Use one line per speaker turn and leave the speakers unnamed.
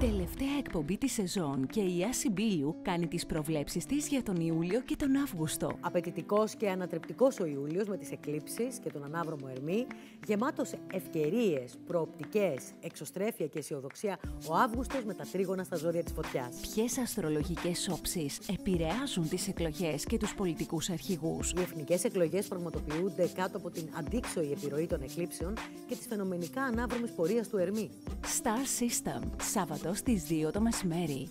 Τελευταία εκπομπή της σεζόν και η Άση Μπίλιου κάνει τις προβλέψεις της για τον Ιούλιο και τον Αύγουστο.
Απαιτητικός και ανατρεπτικός ο Ιούλιος με τις εκλήψεις και τον ανάβρομο Ερμή, γεμάτος ευκαιρίες, προοπτικές, εξωστρέφεια και αισιοδοξία, ο Αύγουστος με τα τρίγωνα στα ζώδια της φωτιάς.
Ποιες αστρολογικές όψεις επηρεάζουν τις εκλογές και τους πολιτικούς αρχηγούς;
Οι εθνικές εκλογές πραγματοποιούνται κάτω από την αντίξωη επιρροή των εκλήψεων και της φαινομενικά ανάβρωμη πορείας του Ερμή.
Star System, Σάββατο στις 2 το μεσημέρι.